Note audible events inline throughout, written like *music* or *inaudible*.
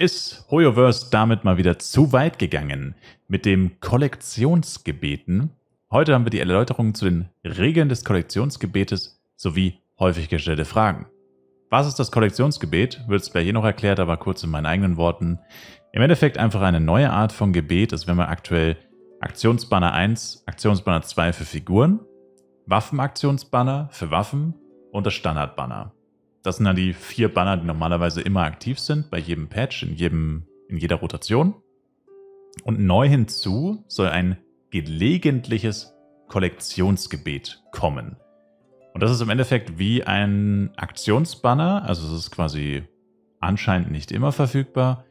ist Hoyoverse damit mal wieder zu weit gegangen mit dem Kollektionsgebeten. Heute haben wir die Erläuterung zu den Regeln des Kollektionsgebetes sowie häufig gestellte Fragen. Was ist das Kollektionsgebet? Wird es gleich hier noch erklärt, aber kurz in meinen eigenen Worten. Im Endeffekt einfach eine neue Art von Gebet, das wenn wir aktuell Aktionsbanner 1, Aktionsbanner 2 für Figuren, Waffenaktionsbanner für Waffen und das Standardbanner. Das sind dann die vier Banner, die normalerweise immer aktiv sind, bei jedem Patch, in, jedem, in jeder Rotation. Und neu hinzu soll ein gelegentliches Kollektionsgebet kommen. Und das ist im Endeffekt wie ein Aktionsbanner, also es ist quasi anscheinend nicht immer verfügbar.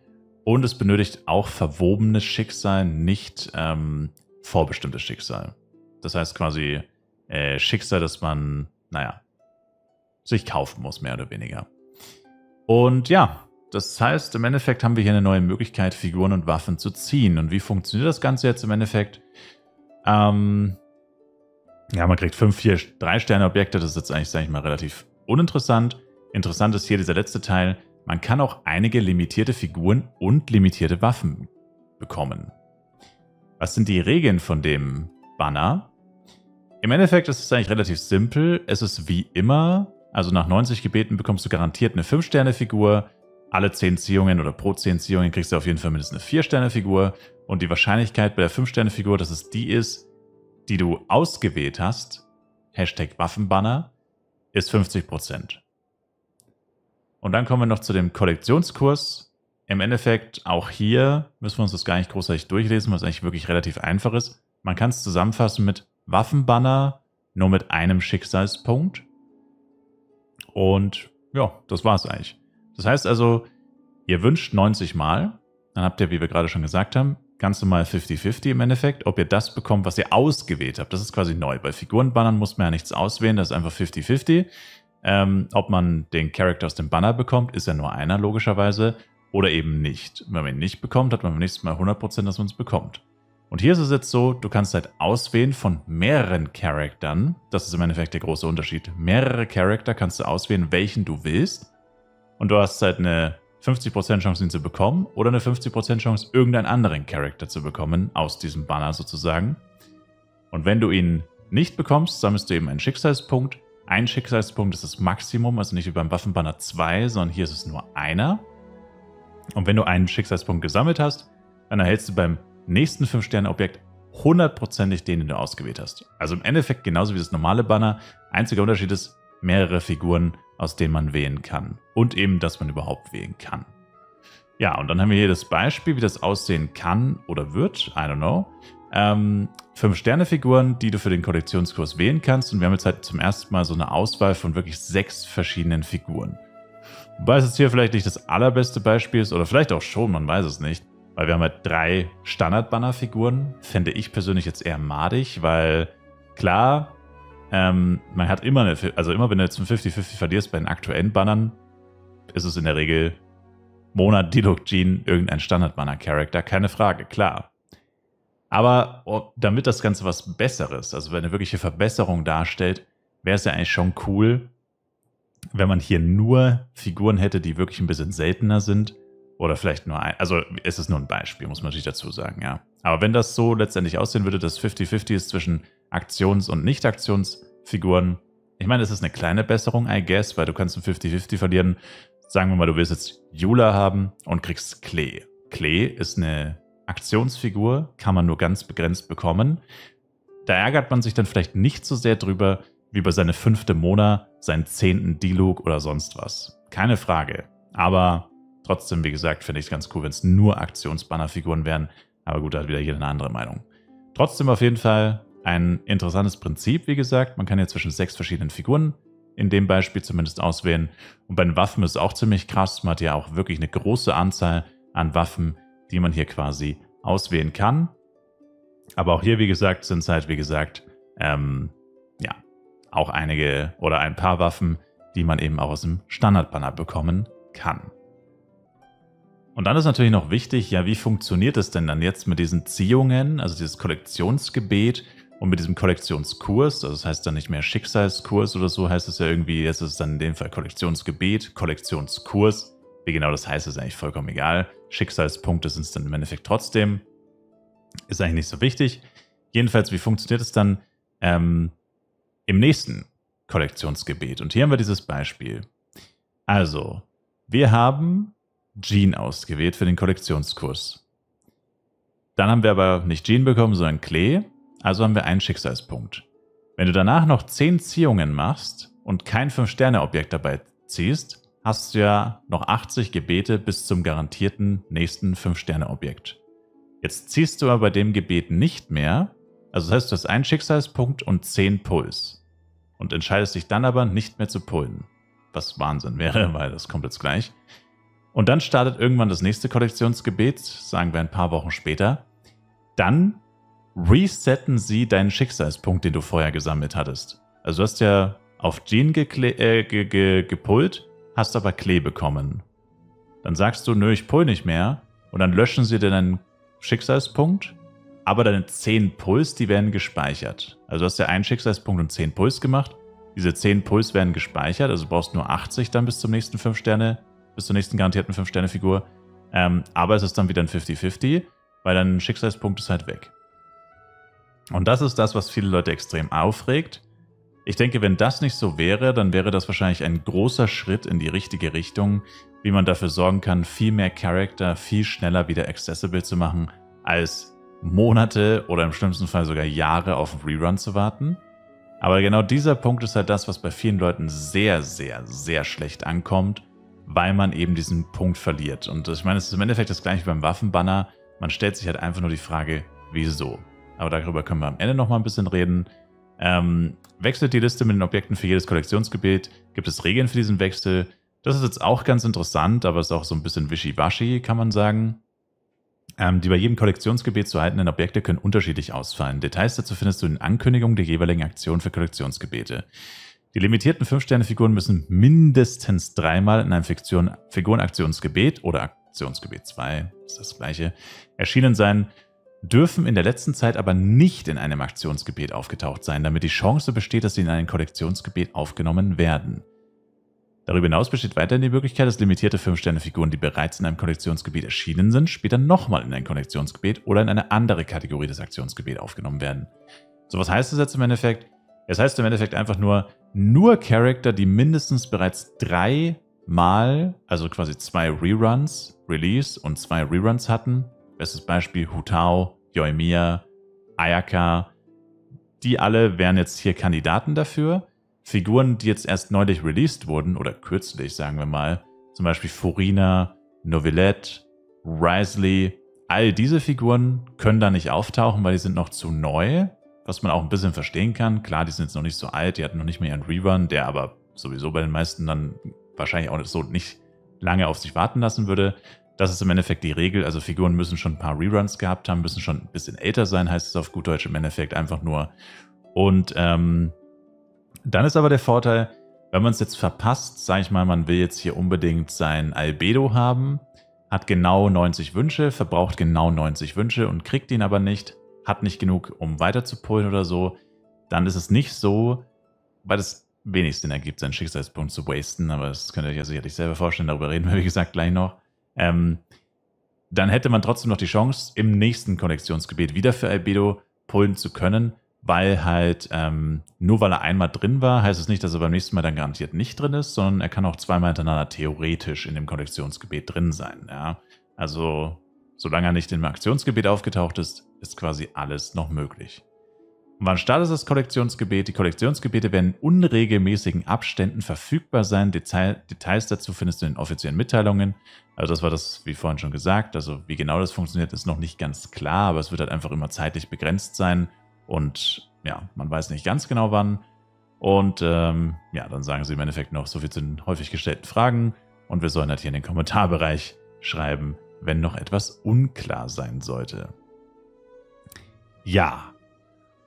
Und es benötigt auch verwobenes Schicksal, nicht ähm, vorbestimmtes Schicksal. Das heißt quasi äh, Schicksal, das man, naja, sich kaufen muss, mehr oder weniger. Und ja, das heißt, im Endeffekt haben wir hier eine neue Möglichkeit, Figuren und Waffen zu ziehen. Und wie funktioniert das Ganze jetzt im Endeffekt? Ähm, ja, man kriegt fünf, vier, drei Sterne Objekte. Das ist jetzt eigentlich, sage ich mal, relativ uninteressant. Interessant ist hier dieser letzte Teil. Man kann auch einige limitierte Figuren und limitierte Waffen bekommen. Was sind die Regeln von dem Banner? Im Endeffekt ist es eigentlich relativ simpel. Es ist wie immer also nach 90 Gebeten bekommst du garantiert eine 5-Sterne-Figur. Alle 10 Ziehungen oder pro 10 Ziehungen kriegst du auf jeden Fall mindestens eine 4-Sterne-Figur. Und die Wahrscheinlichkeit bei der 5-Sterne-Figur, dass es die ist, die du ausgewählt hast, Hashtag Waffenbanner, ist 50%. Und dann kommen wir noch zu dem Kollektionskurs. Im Endeffekt, auch hier müssen wir uns das gar nicht großartig durchlesen, was eigentlich wirklich relativ einfach ist. Man kann es zusammenfassen mit Waffenbanner nur mit einem Schicksalspunkt und ja, das war's eigentlich. Das heißt also, ihr wünscht 90 Mal, dann habt ihr, wie wir gerade schon gesagt haben, ganz normal 50-50 im Endeffekt, ob ihr das bekommt, was ihr ausgewählt habt. Das ist quasi neu. Bei Figurenbannern muss man ja nichts auswählen, das ist einfach 50-50. Ähm, ob man den Charakter aus dem Banner bekommt, ist ja nur einer logischerweise oder eben nicht. Wenn man ihn nicht bekommt, hat man beim nächsten Mal 100%, dass man es bekommt. Und hier ist es jetzt so, du kannst halt auswählen von mehreren Charaktern. Das ist im Endeffekt der große Unterschied. Mehrere Charakter kannst du auswählen, welchen du willst. Und du hast halt eine 50% Chance, ihn zu bekommen oder eine 50% Chance, irgendeinen anderen Charakter zu bekommen, aus diesem Banner sozusagen. Und wenn du ihn nicht bekommst, sammelst du eben einen Schicksalspunkt. Ein Schicksalspunkt ist das Maximum, also nicht wie beim Waffenbanner 2, sondern hier ist es nur einer. Und wenn du einen Schicksalspunkt gesammelt hast, dann erhältst du beim nächsten 5-Sterne-Objekt hundertprozentig den, den du ausgewählt hast. Also im Endeffekt genauso wie das normale Banner. Einziger Unterschied ist mehrere Figuren, aus denen man wählen kann. Und eben, dass man überhaupt wählen kann. Ja, und dann haben wir hier das Beispiel, wie das aussehen kann oder wird. I don't know. Ähm, fünf Sterne-Figuren, die du für den Kollektionskurs wählen kannst. Und wir haben jetzt halt zum ersten Mal so eine Auswahl von wirklich sechs verschiedenen Figuren. Wobei es jetzt hier vielleicht nicht das allerbeste Beispiel ist, oder vielleicht auch schon, man weiß es nicht. Weil wir haben halt drei Standard-Banner-Figuren. Fände ich persönlich jetzt eher madig, weil klar, ähm, man hat immer eine, also immer wenn du jetzt ein 50-50 verlierst bei den aktuellen Bannern, ist es in der Regel Monat Diluc Jean irgendein Standard-Banner-Charakter, keine Frage, klar. Aber oh, damit das Ganze was Besseres, also wenn eine wirkliche Verbesserung darstellt, wäre es ja eigentlich schon cool, wenn man hier nur Figuren hätte, die wirklich ein bisschen seltener sind oder vielleicht nur ein, also es ist nur ein Beispiel, muss man natürlich dazu sagen, ja. Aber wenn das so letztendlich aussehen würde, dass 50-50 ist zwischen Aktions- und Nicht-Aktionsfiguren, ich meine, es ist eine kleine Besserung, I guess, weil du kannst ein 50-50 verlieren. Sagen wir mal, du willst jetzt Jula haben und kriegst Klee. Klee ist eine Aktionsfigur, kann man nur ganz begrenzt bekommen. Da ärgert man sich dann vielleicht nicht so sehr drüber, wie bei seine fünfte Mona, seinen zehnten Dialog oder sonst was. Keine Frage. Aber Trotzdem, wie gesagt, finde ich es ganz cool, wenn es nur Aktionsbannerfiguren wären. Aber gut, da hat wieder jeder eine andere Meinung. Trotzdem auf jeden Fall ein interessantes Prinzip, wie gesagt. Man kann ja zwischen sechs verschiedenen Figuren in dem Beispiel zumindest auswählen. Und bei den Waffen ist es auch ziemlich krass. Man hat ja auch wirklich eine große Anzahl an Waffen, die man hier quasi auswählen kann. Aber auch hier, wie gesagt, sind es halt, wie gesagt, ähm, ja, auch einige oder ein paar Waffen, die man eben auch aus dem Standardbanner bekommen kann. Und dann ist natürlich noch wichtig, ja, wie funktioniert es denn dann jetzt mit diesen Ziehungen, also dieses Kollektionsgebet und mit diesem Kollektionskurs? Also das heißt dann nicht mehr Schicksalskurs oder so, heißt es ja irgendwie, jetzt ist es dann in dem Fall Kollektionsgebet, Kollektionskurs. Wie genau das heißt, ist eigentlich vollkommen egal. Schicksalspunkte sind es dann im Endeffekt trotzdem. Ist eigentlich nicht so wichtig. Jedenfalls, wie funktioniert es dann ähm, im nächsten Kollektionsgebet? Und hier haben wir dieses Beispiel. Also, wir haben Jean ausgewählt für den Kollektionskurs. Dann haben wir aber nicht Jean bekommen, sondern Klee. Also haben wir einen Schicksalspunkt. Wenn du danach noch 10 Ziehungen machst und kein 5-Sterne-Objekt dabei ziehst, hast du ja noch 80 Gebete bis zum garantierten nächsten 5-Sterne-Objekt. Jetzt ziehst du aber bei dem Gebet nicht mehr, also das heißt, du hast einen Schicksalspunkt und 10 Puls und entscheidest dich dann aber nicht mehr zu pullen. Was Wahnsinn wäre, *laughs* weil das kommt jetzt gleich. Und dann startet irgendwann das nächste Kollektionsgebet, sagen wir ein paar Wochen später. Dann resetten sie deinen Schicksalspunkt, den du vorher gesammelt hattest. Also du hast ja auf Jean äh, ge ge gepullt, hast aber Klee bekommen. Dann sagst du, nö, ich pull nicht mehr. Und dann löschen sie dir deinen Schicksalspunkt, aber deine 10 Puls, die werden gespeichert. Also du hast ja einen Schicksalspunkt und 10 Puls gemacht. Diese 10 Puls werden gespeichert, also du brauchst nur 80 dann bis zum nächsten 5 Sterne, bis zur nächsten garantierten 5 Sterne Figur. Ähm, aber es ist dann wieder ein 50-50, weil dein Schicksalspunkt ist halt weg. Und das ist das, was viele Leute extrem aufregt. Ich denke, wenn das nicht so wäre, dann wäre das wahrscheinlich ein großer Schritt in die richtige Richtung, wie man dafür sorgen kann, viel mehr Charakter viel schneller wieder accessible zu machen, als Monate oder im schlimmsten Fall sogar Jahre auf einen Rerun zu warten. Aber genau dieser Punkt ist halt das, was bei vielen Leuten sehr, sehr, sehr schlecht ankommt, weil man eben diesen Punkt verliert. Und ich meine, es ist im Endeffekt das gleiche wie beim Waffenbanner. Man stellt sich halt einfach nur die Frage, wieso? aber darüber können wir am Ende nochmal ein bisschen reden. Ähm, wechselt die Liste mit den Objekten für jedes Kollektionsgebet? Gibt es Regeln für diesen Wechsel? Das ist jetzt auch ganz interessant, aber ist auch so ein bisschen wischiwaschi, kann man sagen. Ähm, die bei jedem Kollektionsgebet zu erhaltenen Objekte können unterschiedlich ausfallen. Details dazu findest du in Ankündigungen der jeweiligen Aktion für Kollektionsgebete. Die limitierten 5-Sterne-Figuren müssen mindestens dreimal in einem Figurenaktionsgebet oder Aktionsgebet 2, ist das gleiche, erschienen sein dürfen in der letzten Zeit aber nicht in einem Aktionsgebet aufgetaucht sein, damit die Chance besteht, dass sie in ein Kollektionsgebet aufgenommen werden. Darüber hinaus besteht weiterhin die Möglichkeit, dass limitierte 5-Sterne-Figuren, die bereits in einem Kollektionsgebet erschienen sind, später nochmal in ein Kollektionsgebet oder in eine andere Kategorie des Aktionsgebets aufgenommen werden. So, was heißt das jetzt im Endeffekt? Es heißt im Endeffekt einfach nur, nur Charakter, die mindestens bereits dreimal, also quasi zwei Reruns, Release und zwei Reruns hatten, Bestes Beispiel Hutao, Yoimiya, Ayaka. Die alle wären jetzt hier Kandidaten dafür. Figuren, die jetzt erst neulich released wurden, oder kürzlich, sagen wir mal, zum Beispiel Furina, Novelette, Risley, all diese Figuren können da nicht auftauchen, weil die sind noch zu neu, was man auch ein bisschen verstehen kann. Klar, die sind jetzt noch nicht so alt, die hatten noch nicht mehr ihren Rerun, der aber sowieso bei den meisten dann wahrscheinlich auch so nicht lange auf sich warten lassen würde. Das ist im Endeffekt die Regel. Also Figuren müssen schon ein paar Reruns gehabt haben, müssen schon ein bisschen älter sein, heißt es auf gut Deutsch im Endeffekt einfach nur. Und ähm, dann ist aber der Vorteil, wenn man es jetzt verpasst, sage ich mal, man will jetzt hier unbedingt sein Albedo haben, hat genau 90 Wünsche, verbraucht genau 90 Wünsche und kriegt ihn aber nicht, hat nicht genug, um weiter zu pullen oder so, dann ist es nicht so, weil es wenig Sinn ergibt, seinen Schicksalspunkt zu wasten, aber das könnt ihr euch ja sicherlich selber vorstellen, darüber reden wir, wie gesagt, gleich noch ähm, dann hätte man trotzdem noch die Chance, im nächsten Konnektionsgebet wieder für Albedo pullen zu können, weil halt ähm, nur weil er einmal drin war, heißt es nicht, dass er beim nächsten Mal dann garantiert nicht drin ist, sondern er kann auch zweimal hintereinander theoretisch in dem Konnektionsgebet drin sein. Ja? Also solange er nicht im Aktionsgebet aufgetaucht ist, ist quasi alles noch möglich. Und wann startet das Kollektionsgebet? Die Kollektionsgebete werden in unregelmäßigen Abständen verfügbar sein. Detail, Details dazu findest du in den offiziellen Mitteilungen. Also das war das, wie vorhin schon gesagt. Also wie genau das funktioniert, ist noch nicht ganz klar, aber es wird halt einfach immer zeitlich begrenzt sein. Und ja, man weiß nicht ganz genau wann. Und ähm, ja, dann sagen sie im Endeffekt noch so viel zu den häufig gestellten Fragen. Und wir sollen halt hier in den Kommentarbereich schreiben, wenn noch etwas unklar sein sollte. Ja,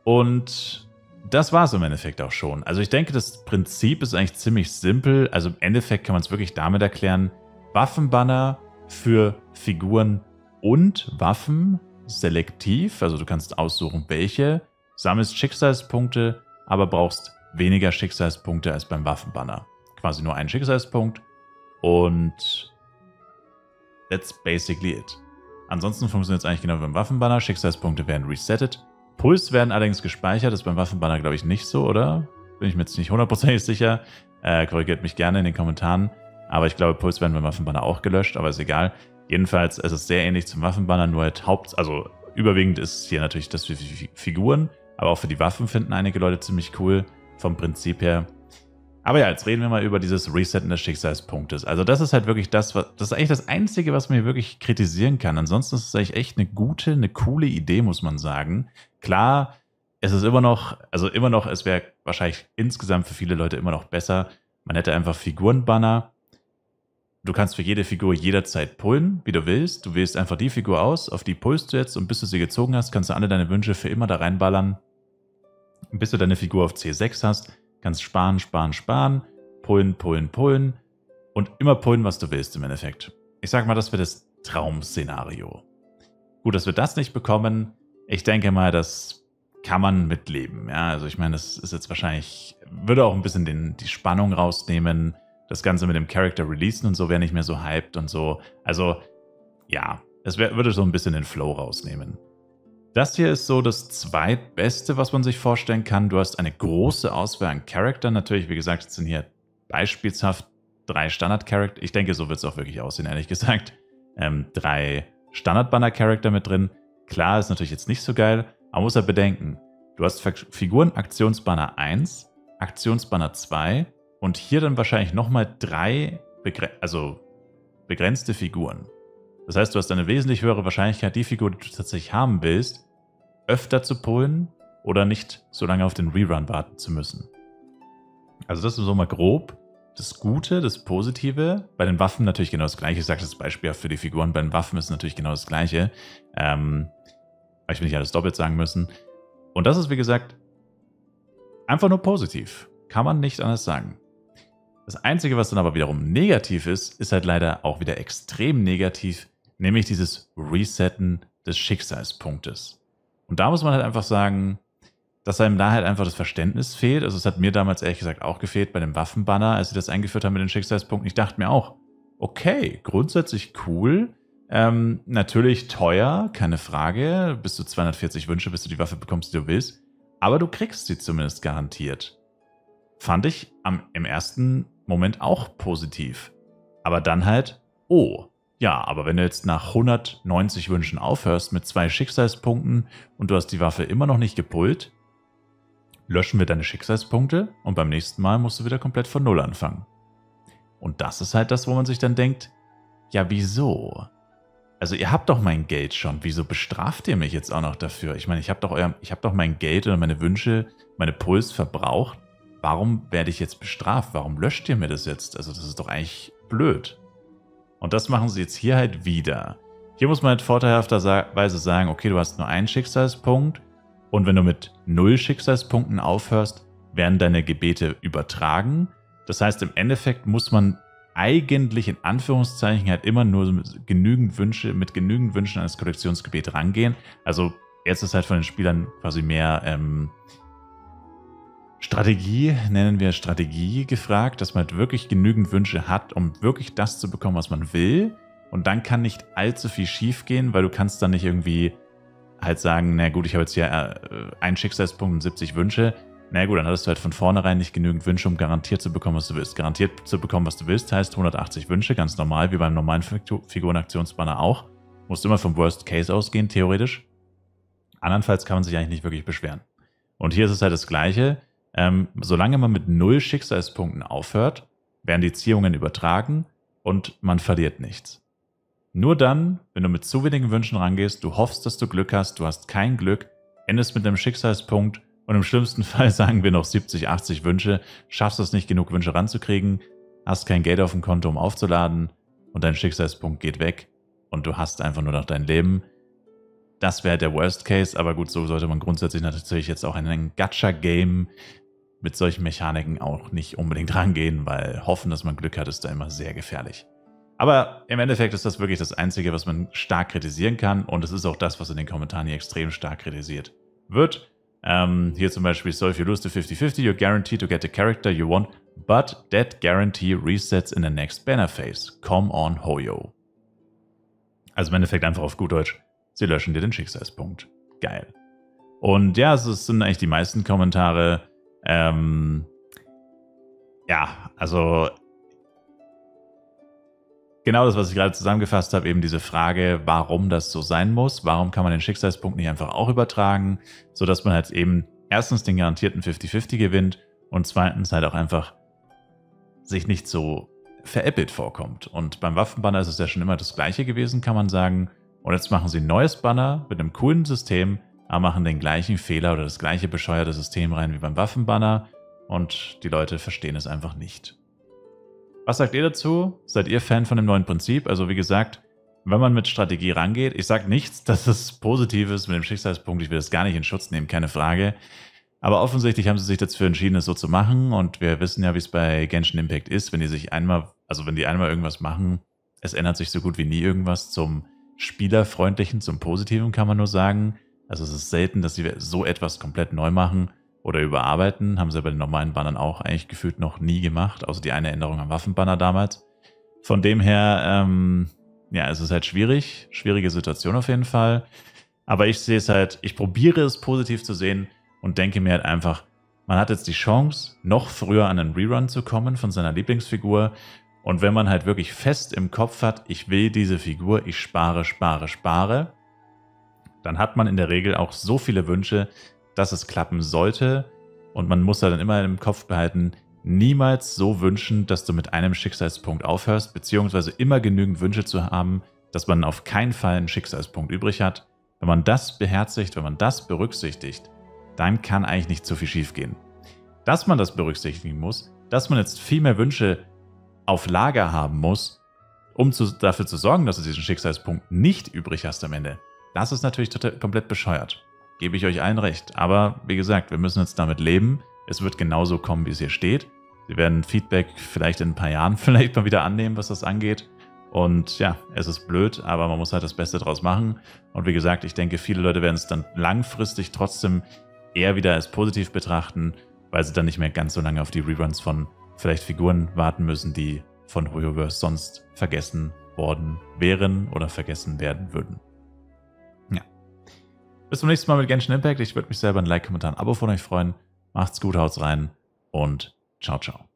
und das war es im Endeffekt auch schon. Also ich denke, das Prinzip ist eigentlich ziemlich simpel. Also im Endeffekt kann man es wirklich damit erklären, Waffenbanner für Figuren und Waffen selektiv, also du kannst aussuchen, welche, sammelst Schicksalspunkte, aber brauchst weniger Schicksalspunkte als beim Waffenbanner. Quasi nur einen Schicksalspunkt und that's basically it. Ansonsten funktioniert es eigentlich genau wie beim Waffenbanner. Schicksalspunkte werden resettet. Puls werden allerdings gespeichert. Das ist beim Waffenbanner, glaube ich, nicht so, oder? Bin ich mir jetzt nicht hundertprozentig sicher. Äh, korrigiert mich gerne in den Kommentaren. Aber ich glaube, Puls werden beim Waffenbanner auch gelöscht, aber ist egal. Jedenfalls, es ist sehr ähnlich zum Waffenbanner, nur halt Haupt, also überwiegend ist hier natürlich das für Figuren, aber auch für die Waffen finden einige Leute ziemlich cool vom Prinzip her. Aber ja, jetzt reden wir mal über dieses Resetten des Schicksalspunktes. Also das ist halt wirklich das, was, das ist eigentlich das Einzige, was man hier wirklich kritisieren kann. Ansonsten ist es eigentlich echt eine gute, eine coole Idee, muss man sagen. Klar, es ist immer noch, also immer noch, es wäre wahrscheinlich insgesamt für viele Leute immer noch besser. Man hätte einfach Figurenbanner. Du kannst für jede Figur jederzeit pullen, wie du willst. Du wählst einfach die Figur aus, auf die pulst du jetzt und bis du sie gezogen hast, kannst du alle deine Wünsche für immer da reinballern. Bis du deine Figur auf C6 hast Kannst sparen, sparen, sparen, pullen, pullen, pullen und immer pullen, was du willst im Endeffekt. Ich sag mal, das wird das Traum-Szenario. Gut, dass wir das nicht bekommen. Ich denke mal, das kann man mitleben. Ja, also ich meine, das ist jetzt wahrscheinlich, würde auch ein bisschen den, die Spannung rausnehmen. Das Ganze mit dem Character releasen und so wäre nicht mehr so hyped und so. Also, ja, es wär, würde so ein bisschen den Flow rausnehmen. Das hier ist so das zweitbeste, was man sich vorstellen kann. Du hast eine große Auswahl an Charakter. Natürlich, wie gesagt, sind hier beispielshaft drei Standard-Charakter. Ich denke, so wird es auch wirklich aussehen, ehrlich gesagt. Ähm, drei Standard-Banner-Charakter mit drin. Klar, ist natürlich jetzt nicht so geil, aber muss ja bedenken, du hast Figuren Aktionsbanner 1, Aktionsbanner 2 und hier dann wahrscheinlich nochmal drei begre also begrenzte Figuren. Das heißt, du hast eine wesentlich höhere Wahrscheinlichkeit, die Figur, die du tatsächlich haben willst, öfter zu pullen oder nicht so lange auf den Rerun warten zu müssen. Also das ist so mal grob das Gute, das Positive. Bei den Waffen natürlich genau das Gleiche. Ich sage das Beispiel für die Figuren. Bei den Waffen ist natürlich genau das Gleiche. Ähm, ich will nicht alles doppelt sagen müssen. Und das ist, wie gesagt, einfach nur positiv. Kann man nicht anders sagen. Das Einzige, was dann aber wiederum negativ ist, ist halt leider auch wieder extrem negativ, nämlich dieses Resetten des Schicksalspunktes. Und da muss man halt einfach sagen, dass einem da halt einfach das Verständnis fehlt. Also es hat mir damals ehrlich gesagt auch gefehlt bei dem Waffenbanner, als sie das eingeführt haben mit den Schicksalspunkten. Ich dachte mir auch, okay, grundsätzlich cool. Ähm, natürlich teuer, keine Frage. Bis zu 240 Wünsche, bis du die Waffe bekommst, die du willst. Aber du kriegst sie zumindest garantiert. Fand ich am, im ersten Moment auch positiv. Aber dann halt, oh, ja, aber wenn du jetzt nach 190 Wünschen aufhörst mit zwei Schicksalspunkten und du hast die Waffe immer noch nicht gepullt, löschen wir deine Schicksalspunkte und beim nächsten Mal musst du wieder komplett von Null anfangen. Und das ist halt das, wo man sich dann denkt, ja, wieso? Also ihr habt doch mein Geld schon, wieso bestraft ihr mich jetzt auch noch dafür? Ich meine, ich habe doch, hab doch mein Geld oder meine Wünsche, meine Puls verbraucht. Warum werde ich jetzt bestraft? Warum löscht ihr mir das jetzt? Also das ist doch eigentlich blöd. Und das machen sie jetzt hier halt wieder. Hier muss man halt vorteilhafterweise sagen, okay, du hast nur einen Schicksalspunkt und wenn du mit null Schicksalspunkten aufhörst, werden deine Gebete übertragen. Das heißt, im Endeffekt muss man eigentlich in Anführungszeichen halt immer nur genügend Wünsche, mit genügend Wünschen an das Kollektionsgebet rangehen. Also jetzt ist halt von den Spielern quasi mehr ähm, Strategie, nennen wir Strategie gefragt, dass man halt wirklich genügend Wünsche hat, um wirklich das zu bekommen, was man will. Und dann kann nicht allzu viel schief gehen, weil du kannst dann nicht irgendwie halt sagen, na gut, ich habe jetzt hier äh, einen Schicksalspunkt und 70 Wünsche. Na gut, dann hattest du halt von vornherein nicht genügend Wünsche, um garantiert zu bekommen, was du willst. Garantiert zu bekommen, was du willst, heißt 180 Wünsche, ganz normal, wie beim normalen Figurenaktionsbanner auch. Musst immer vom Worst Case ausgehen, theoretisch. Andernfalls kann man sich eigentlich nicht wirklich beschweren. Und hier ist es halt das Gleiche ähm, solange man mit null Schicksalspunkten aufhört, werden die Ziehungen übertragen und man verliert nichts. Nur dann, wenn du mit zu wenigen Wünschen rangehst, du hoffst, dass du Glück hast, du hast kein Glück, endest mit einem Schicksalspunkt und im schlimmsten *laughs* Fall sagen wir noch 70, 80 Wünsche, schaffst es nicht genug Wünsche ranzukriegen, hast kein Geld auf dem Konto, um aufzuladen und dein Schicksalspunkt geht weg und du hast einfach nur noch dein Leben. Das wäre der Worst Case, aber gut, so sollte man grundsätzlich natürlich jetzt auch in ein Gacha-Game mit solchen Mechaniken auch nicht unbedingt *laughs* rangehen, weil hoffen, dass man Glück hat, ist da immer sehr gefährlich. Aber im Endeffekt ist das wirklich das Einzige, was man stark kritisieren kann und es ist auch das, was in den Kommentaren hier extrem stark kritisiert wird. Ähm, hier zum Beispiel, so if you lose to 50-50, you're guaranteed to get the character you want, but that guarantee resets in the next banner phase. Come on, Hoyo. Also im Endeffekt einfach auf gut Deutsch, sie löschen dir den Schicksalspunkt. Geil. Und ja, es sind eigentlich die meisten Kommentare. Ähm, ja, also genau das, was ich gerade zusammengefasst habe, eben diese Frage, warum das so sein muss. Warum kann man den Schicksalspunkt nicht einfach auch übertragen, sodass man halt eben erstens den garantierten 50-50 gewinnt und zweitens halt auch einfach sich nicht so veräppelt vorkommt. Und beim Waffenbanner ist es ja schon immer das gleiche gewesen, kann man sagen. Und jetzt machen sie ein neues Banner mit einem coolen System, aber machen den gleichen Fehler oder das gleiche bescheuerte System rein wie beim Waffenbanner und die Leute verstehen es einfach nicht. Was sagt ihr dazu? Seid ihr Fan von dem neuen Prinzip? Also wie gesagt, wenn man mit Strategie rangeht, ich sage nichts, *laughs* dass es positiv ist mit dem Schicksalspunkt, ich will das gar nicht in Schutz nehmen, keine Frage. Aber offensichtlich haben sie sich dafür entschieden, es so zu machen und wir wissen ja, wie es bei Genshin Impact ist, wenn die sich einmal, also wenn die einmal irgendwas machen, es ändert sich so gut wie nie irgendwas zum Spielerfreundlichen, zum Positiven kann man nur sagen. Also es ist selten, dass sie so etwas komplett neu machen oder überarbeiten. Haben sie bei den normalen Bannern auch eigentlich gefühlt noch nie gemacht, außer die eine Änderung am Waffenbanner damals. Von dem her, ähm, ja, es ist halt schwierig, schwierige Situation auf jeden Fall. Aber ich sehe es halt, ich probiere es positiv zu sehen und denke mir halt einfach, man hat jetzt die Chance, noch früher an einen Rerun zu kommen von seiner Lieblingsfigur. Und wenn man halt wirklich fest im Kopf hat, ich will diese Figur, ich spare, spare, spare, dann hat man in der Regel auch so viele Wünsche, dass es klappen sollte. Und man muss da dann immer im Kopf behalten, niemals so wünschen, dass du mit einem Schicksalspunkt aufhörst, beziehungsweise immer genügend Wünsche zu haben, dass man auf keinen Fall einen Schicksalspunkt übrig hat. Wenn man das beherzigt, wenn man das berücksichtigt, dann kann eigentlich nicht zu viel schiefgehen. Dass man das berücksichtigen muss, dass man jetzt viel mehr Wünsche auf Lager haben muss, um zu, dafür zu sorgen, dass du diesen Schicksalspunkt nicht übrig hast am Ende, das ist natürlich total, komplett bescheuert gebe ich euch allen recht. Aber wie gesagt, wir müssen jetzt damit leben. Es wird genauso kommen, wie es hier steht. Sie werden Feedback vielleicht in ein paar Jahren *laughs* vielleicht mal wieder annehmen, was das angeht. Und ja, es ist blöd, aber man muss halt das Beste draus machen. Und wie gesagt, ich denke, viele Leute werden es dann langfristig trotzdem eher wieder als positiv betrachten, weil sie dann nicht mehr ganz so lange auf die Reruns von vielleicht Figuren warten müssen, die von Hoyoverse sonst vergessen worden wären oder vergessen werden würden. Bis zum nächsten Mal mit Genshin Impact. Ich würde mich selber ein Like, Kommentar, ein Abo von euch freuen. Macht's gut, haut's rein und ciao, ciao.